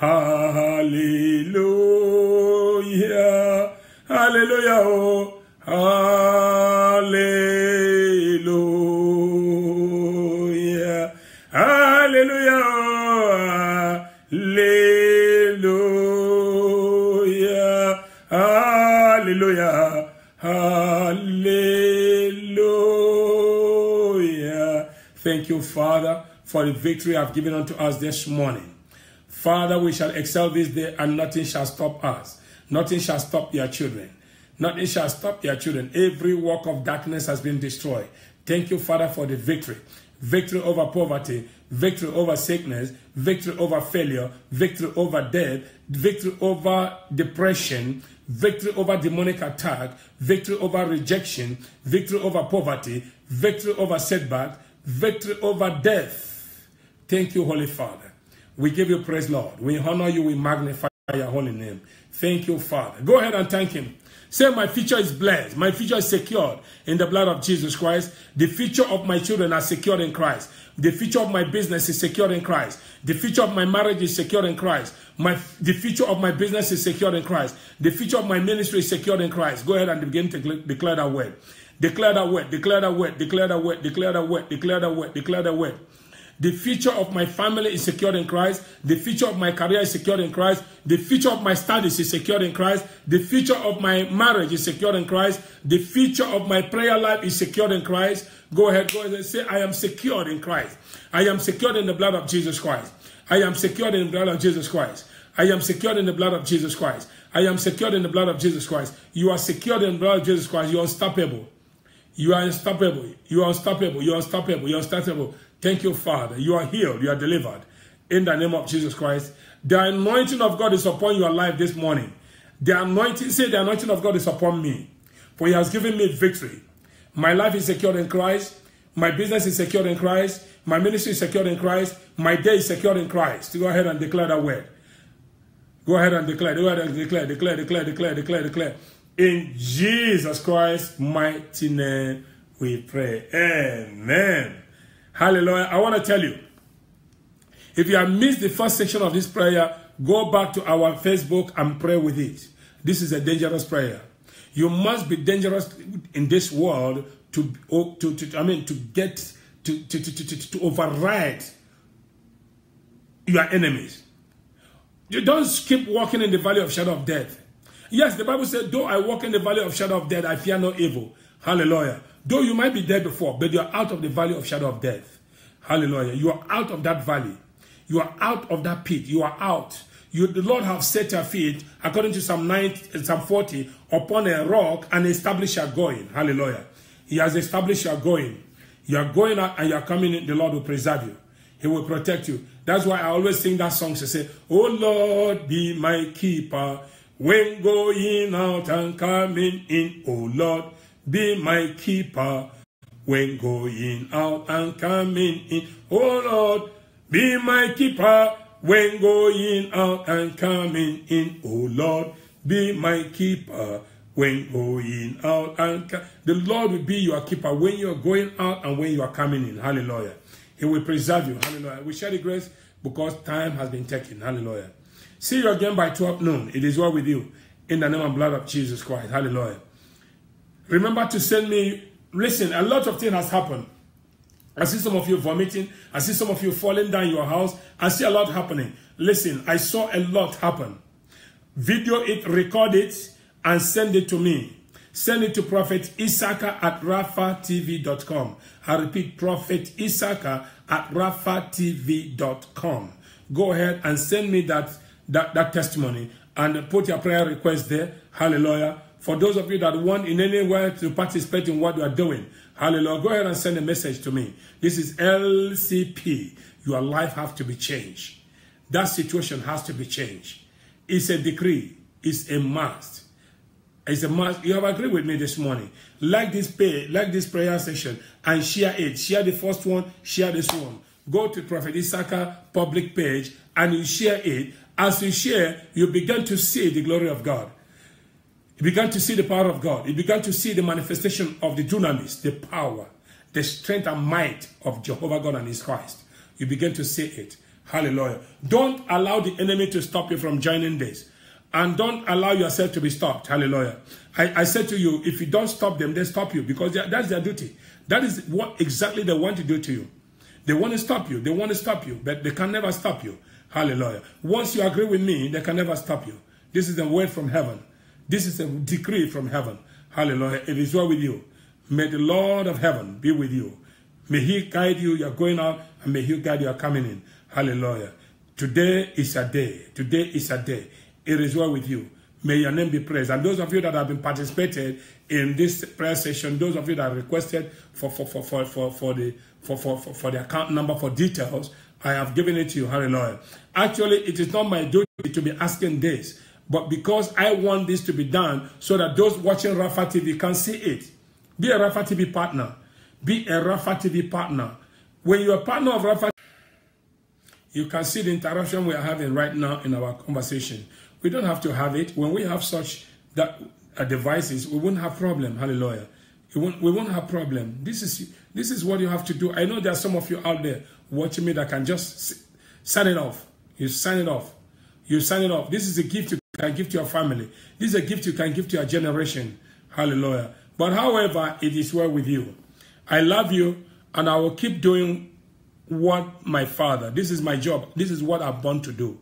Hallelujah. Hallelujah. Oh. Hallelujah. Hallelujah. Hallelujah. Hallelujah. Hallelujah. Thank you, Father, for the victory I've given unto us this morning. Father, we shall excel this day and nothing shall stop us. Nothing shall stop your children. Nothing shall stop your children. Every work of darkness has been destroyed. Thank you, Father, for the victory. Victory over poverty, victory over sickness, victory over failure, victory over death, victory over depression, victory over demonic attack, victory over rejection, victory over poverty, victory over setback, victory over death. Thank you, Holy Father. We give you praise, Lord. We honor you, we magnify your holy name. Thank you, Father. Go ahead and thank him. Say, my future is blessed. My future is secured in the blood of Jesus Christ. The future of my children are secured in Christ. The future of my business is secured in Christ. The future of my marriage is secured in Christ. My, the future of my business is secured in Christ. The future of my ministry is secured in Christ. Go ahead and begin to declare that word. Declare that word. Declare that word. Declare that word. Declare that word. Declare that word. Declare that word. The future of my family is secured in Christ. The future of my career is secured in Christ. The future of my studies is secured in Christ. The future of my marriage is secured in Christ. The future of my prayer life is secured in Christ. Go ahead, go ahead and say, I am secured in Christ. I am secured in the blood of Jesus Christ. I am secured in the blood of Jesus Christ. I am secured in the blood of Jesus Christ. I am secured in the blood of Jesus Christ. You are secured in the blood of Jesus Christ. You are unstoppable. You are unstoppable. You are unstoppable. You are unstoppable. You are unstoppable. Thank you, Father. You are healed. You are delivered. In the name of Jesus Christ. The anointing of God is upon your life this morning. The anointing, say, the anointing of God is upon me. For he has given me victory. My life is secured in Christ. My business is secured in Christ. My ministry is secured in Christ. My day is secured in Christ. Go ahead and declare that word. Go ahead and declare. Go ahead and declare, declare, declare, declare, declare, declare. In Jesus Christ's mighty name we pray. Amen. Hallelujah. I want to tell you, if you have missed the first section of this prayer, go back to our Facebook and pray with it. This is a dangerous prayer. You must be dangerous in this world to, to, to I mean, to get, to, to, to, to, to override your enemies. You don't keep walking in the valley of shadow of death. Yes, the Bible said, though I walk in the valley of shadow of death, I fear no evil. Hallelujah. Though you might be dead before, but you are out of the valley of shadow of death. Hallelujah. You are out of that valley. You are out of that pit. You are out. You, the Lord have set your feet, according to Psalm 9, Psalm 40, upon a rock and established your going. Hallelujah. He has established your going. You are going out and you are coming in. The Lord will preserve you. He will protect you. That's why I always sing that song to say, Oh Lord, be my keeper. When going out and coming in, oh Lord, be my keeper. when going out and coming in. Oh Lord, be my keeper when going out and coming in. Oh Lord, be my keeper when going out and the Lord will be your keeper when you are going out and when you are coming in. Hallelujah. He will preserve you. Hallelujah. We share the grace because time has been taken. Hallelujah. See you again by 12 noon. It is well with you. In the name and blood of Jesus Christ. Hallelujah. Remember to send me. Listen, a lot of things has happened. I see some of you vomiting. I see some of you falling down your house. I see a lot happening. Listen, I saw a lot happen. Video it, record it, and send it to me. Send it to Prophet Issaka at raphatv.com. I repeat, Prophet Issaka at raphatv.com. Go ahead and send me that, that, that testimony and put your prayer request there. Hallelujah. For those of you that want in any way to participate in what you are doing, hallelujah, go ahead and send a message to me. This is LCP. Your life has to be changed. That situation has to be changed. It's a decree. It's a must. It's a must. You have agreed with me this morning. Like this pay, like this prayer session, and share it. Share the first one, share this one. Go to Prophet Issaka public page and you share it. As you share, you begin to see the glory of God. You began to see the power of God. You began to see the manifestation of the dunamis, the power, the strength and might of Jehovah God and His Christ. You begin to see it. Hallelujah. Don't allow the enemy to stop you from joining this. And don't allow yourself to be stopped. Hallelujah. I, I said to you, if you don't stop them, they stop you because that's their duty. That is what exactly they want to do to you. They want to stop you. They want to stop you, but they can never stop you. Hallelujah. Once you agree with me, they can never stop you. This is the word from heaven. This is a decree from heaven. Hallelujah. It is well with you. May the Lord of heaven be with you. May he guide you, you're going out, and may he guide you, you're coming in. Hallelujah. Today is a day. Today is a day. It is well with you. May your name be praised. And those of you that have been participated in this prayer session, those of you that requested for for for for for, for the for, for, for, for the account number for details, I have given it to you. Hallelujah. Actually, it is not my duty to be asking this, but because I want this to be done so that those watching Rapha TV can see it. Be a Rapha TV partner. Be a Rapha TV partner. When you're a partner of Rapha you can see the interaction we are having right now in our conversation. We don't have to have it. When we have such that uh, devices, we won't have problem. Hallelujah. We won't, we won't have problem. This is this is what you have to do. I know there are some of you out there watching me that can just sign it off. You sign it off. You sign it off. This is a gift can give to your family. This is a gift you can give to your generation. Hallelujah. But however, it is well with you. I love you and I will keep doing what my father, this is my job, this is what I'm born to do.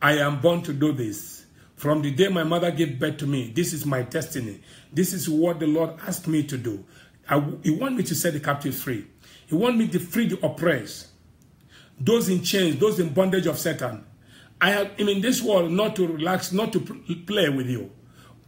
I am born to do this. From the day my mother gave birth to me, this is my destiny. This is what the Lord asked me to do. I, he want me to set the captives free. He want me to free the oppressed. Those in chains, those in bondage of Satan. I am in this world not to relax, not to play with you,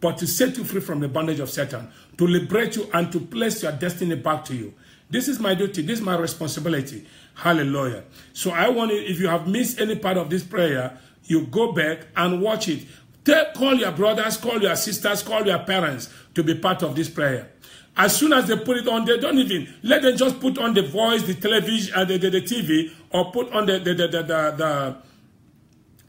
but to set you free from the bondage of Satan, to liberate you and to place your destiny back to you. This is my duty. This is my responsibility. Hallelujah. So I want you, if you have missed any part of this prayer, you go back and watch it. Tell, call your brothers, call your sisters, call your parents to be part of this prayer. As soon as they put it on, they don't even let them just put on the voice, the television, uh, the, the, the TV, or put on the the the the, the, the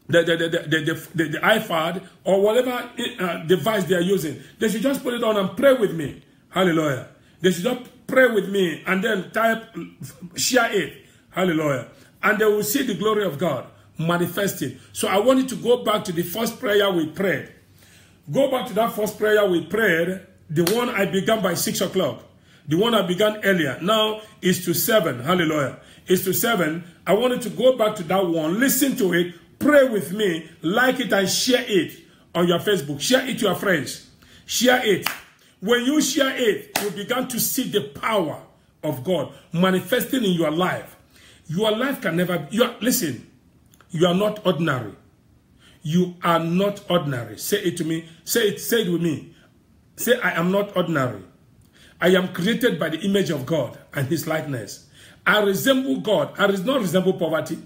the, the, the, the, the, the iPad or whatever uh, device they are using. They should just put it on and pray with me. Hallelujah. They should just pray with me and then type, share it. Hallelujah. And they will see the glory of God manifested. So I want you to go back to the first prayer we prayed. Go back to that first prayer we prayed, the one I began by 6 o'clock. The one I began earlier. Now is to 7. Hallelujah. Is to 7. I wanted to go back to that one. Listen to it. Pray with me. Like it and share it on your Facebook. Share it to your friends. Share it. When you share it, you begin to see the power of God manifesting in your life. Your life can never, you listen, you are not ordinary. You are not ordinary. Say it to me. Say it, say it with me. Say, I am not ordinary. I am created by the image of God and his likeness. I resemble God. I do not resemble poverty.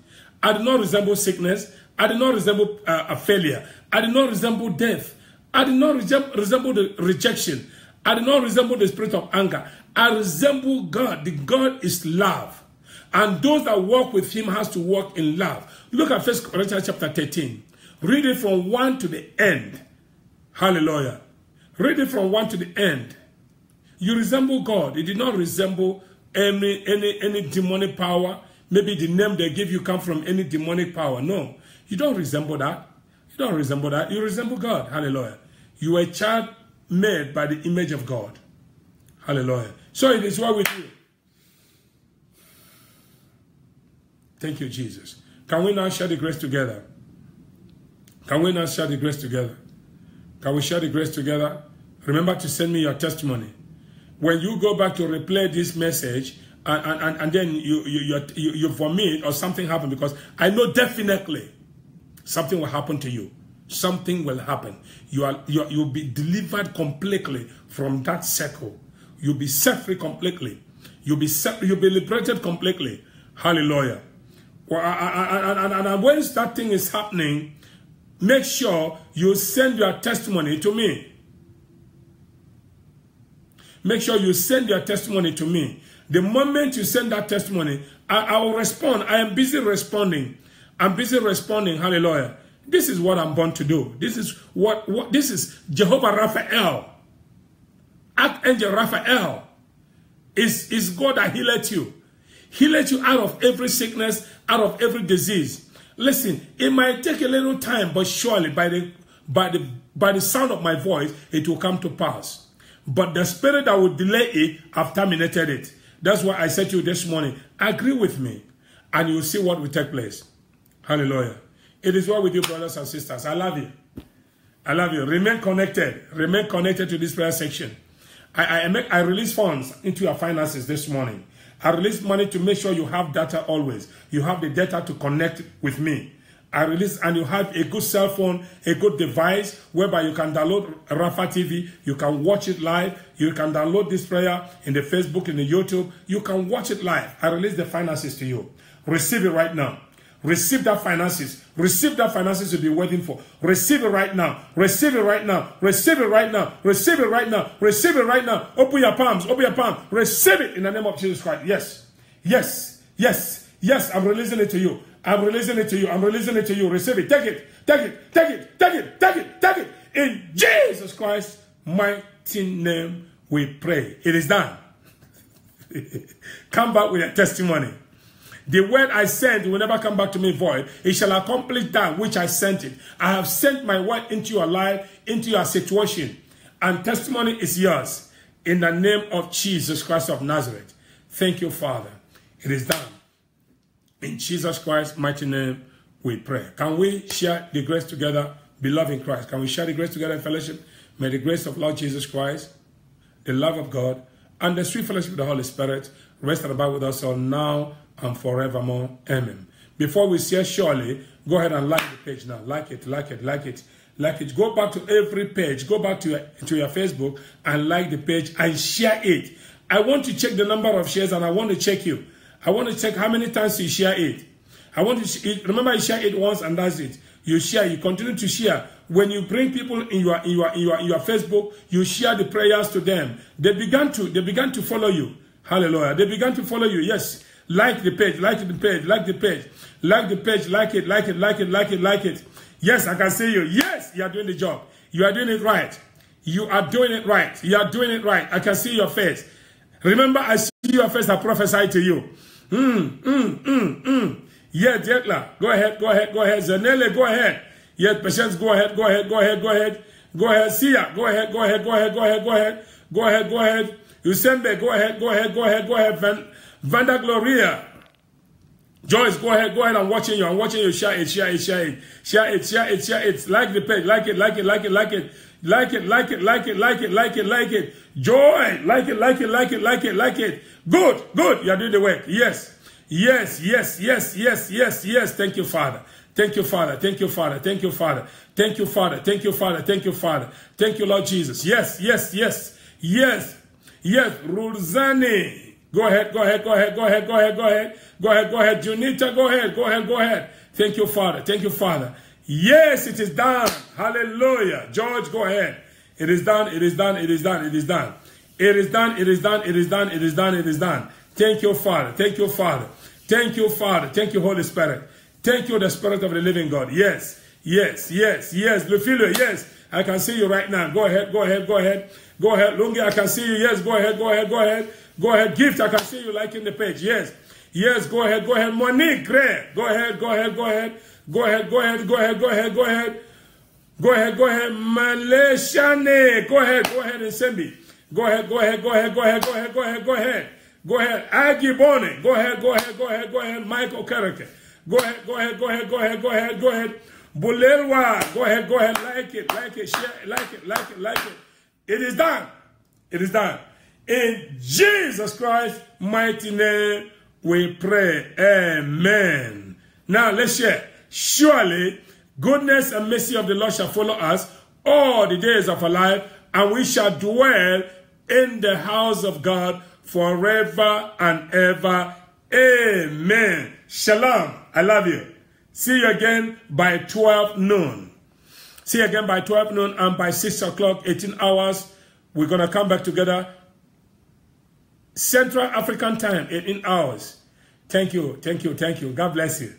I do not resemble sickness. I did not resemble uh, a failure. I did not resemble death. I did not resemble the rejection. I did not resemble the spirit of anger. I resemble God. The God is love. And those that walk with him has to walk in love. Look at First Corinthians chapter 13. Read it from 1 to the end. Hallelujah. Read it from 1 to the end. You resemble God. It did not resemble any, any, any demonic power. Maybe the name they give you come from any demonic power. No. You don't resemble that. You don't resemble that. You resemble God. Hallelujah. You are a child made by the image of God. Hallelujah. So it is well with you. Thank you, Jesus. Can we now share the grace together? Can we now share the grace together? Can we share the grace together? Remember to send me your testimony. When you go back to replay this message and, and, and then you, you, you, you vomit or something happen because I know definitely something will happen to you. Something will happen. You are, you are, you'll be delivered completely from that circle. You'll be set free completely. You'll be set, you'll be liberated completely. Hallelujah. Well, and, and, and when that thing is happening, make sure you send your testimony to me. Make sure you send your testimony to me. The moment you send that testimony, I, I will respond. I am busy responding. I'm busy responding. Hallelujah. This is what I'm born to do. This is what, what this is Jehovah Raphael. Archangel Raphael is, is God that healed you. Healed you out of every sickness, out of every disease. Listen, it might take a little time, but surely by the by the by the sound of my voice, it will come to pass. But the spirit that will delay it, I've terminated it. That's why I said to you this morning, agree with me, and you'll see what will take place. Hallelujah. It is well with you, brothers and sisters. I love you. I love you. Remain connected. Remain connected to this prayer section. I, I, make, I release funds into your finances this morning. I release money to make sure you have data always. You have the data to connect with me. I release and you have a good cell phone, a good device whereby you can download Rafa TV, you can watch it live, you can download this prayer in the Facebook, in the YouTube, you can watch it live. I release the finances to you. Receive it right now. Receive that finances. Receive that finances you've been waiting for. Receive it right now. Receive it right now. Receive it right now. Receive it right now. Receive it right now. Open your palms. Open your palms. Receive it in the name of Jesus Christ. Yes. Yes. Yes. Yes. I'm releasing it to you. I'm releasing it to you. I'm releasing it to you. Receive it. Take it. Take it. Take it. Take it. Take it. Take it. In Jesus Christ's mighty name we pray. It is done. Come back with a testimony. The word I sent will never come back to me void. It shall accomplish that which I sent it. I have sent my word into your life, into your situation. And testimony is yours. In the name of Jesus Christ of Nazareth. Thank you, Father. It is done. In Jesus Christ's mighty name, we pray. Can we share the grace together, beloved in Christ? Can we share the grace together in fellowship? May the grace of Lord Jesus Christ, the love of God, and the sweet fellowship of the Holy Spirit rest and abide with us all now and forevermore. Amen. Before we say surely, go ahead and like the page now. Like it, like it, like it, like it. Go back to every page. Go back to your, to your Facebook and like the page and share it. I want to check the number of shares and I want to check you. I want to check how many times you share it. I want to remember you share it once and that's it. You share, you continue to share. When you bring people in your in your in your in your Facebook, you share the prayers to them. They began to they began to follow you. Hallelujah. They began to follow you. Yes. Like the page, like the page, like the page, like the page, like it, like it, like it, like it, like it. Yes, I can see you. Yes, you are doing the job. You are doing it right. You are doing it right. You are doing it right. I can see your face. Remember, I see your face. I prophesy to you. Mm, mm, mm, mm. Yeah, Jetla, go ahead, go ahead, go ahead. Zanele, go ahead. Yeah, Patience, go ahead, go ahead, go ahead, go ahead. Go ahead, Sia, go ahead, go ahead, go ahead, go ahead, go ahead. Go ahead, go ahead. Usembe, go ahead, go ahead, go ahead, go ahead. Van, Vanda Gloria. Joyce, go ahead, go ahead. I'm watching you. I'm watching you. Share it, share it, share it. Share it, share it, share it. Like the page. Like it, like it, like it, like it. Like it, like it, like it, like it, like it, like it. Joy, like it, like it, like it, like it, like it. Good, good. You are doing the work. Yes. Yes, yes, yes, yes, yes, yes. Thank you, Father. Thank you, Father. Thank you, Father. Thank you, Father. Thank you, Father. Thank you, Father. Thank you, Father. Thank you, Lord Jesus. Yes, yes, yes, yes, yes. Rulzani. Go ahead, go ahead, go ahead, go ahead, go ahead, go ahead, go ahead, go ahead. Junita, go ahead, go ahead, go ahead. Thank you, Father. Thank you, Father. Yes, it is done. Hallelujah. George, go ahead. It is done, it is done, it is done, it is done. It is done, it is done, it is done, it is done, it is done. Thank you, Father. Thank you, Father. Thank you, Father. Thank you, Holy Spirit. Thank you, the Spirit of the living God. Yes, yes, yes, yes. Lufilo, yes. I can see you right now. Go ahead, go ahead, go ahead. Go ahead. Lungi, I can see you. Yes, go ahead, go ahead, go ahead. Go ahead. Gift, I can see you liking the page. Yes. Yes, go ahead, go ahead. Monique, great. Go ahead, go ahead, go ahead. Go ahead, go ahead, go ahead, go ahead, go ahead. Go ahead, go ahead. Malaysiane. Go ahead, go ahead and send me. Go ahead, go ahead, go ahead, go ahead, go ahead, go ahead, go ahead. Go ahead. Aggie Bonnet. Go ahead, go ahead, go ahead, go ahead. Michael Kerrick. Go ahead, go ahead, go ahead, go ahead, go ahead, go ahead. Bulelwa. Go ahead, go ahead. Like it, like it, share like it, like it, like it. It is done. It is done. In Jesus Christ's mighty name, we pray. Amen. Now let's share. Surely goodness and mercy of the Lord shall follow us all the days of our life, and we shall dwell in the house of God forever and ever. Amen. Shalom. I love you. See you again by 12 noon. See you again by 12 noon and by 6 o'clock, 18 hours. We're going to come back together. Central African time, 18 hours. Thank you. Thank you. Thank you. God bless you.